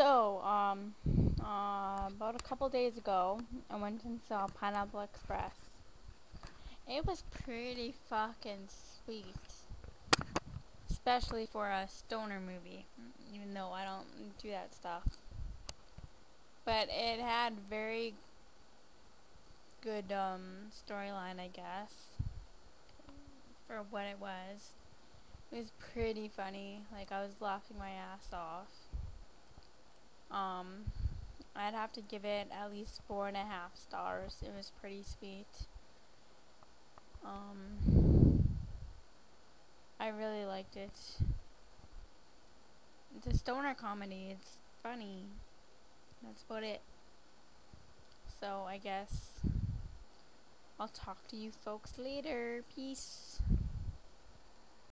So, um, uh, about a couple days ago, I went and saw Pineapple Express. It was pretty fucking sweet. Especially for a stoner movie, even though I don't do that stuff. But it had very good, um, storyline, I guess. For what it was. It was pretty funny. Like, I was laughing my ass off. Um, I'd have to give it at least four and a half stars. It was pretty sweet. Um, I really liked it. It's a stoner comedy. It's funny. That's about it. So I guess I'll talk to you folks later. Peace.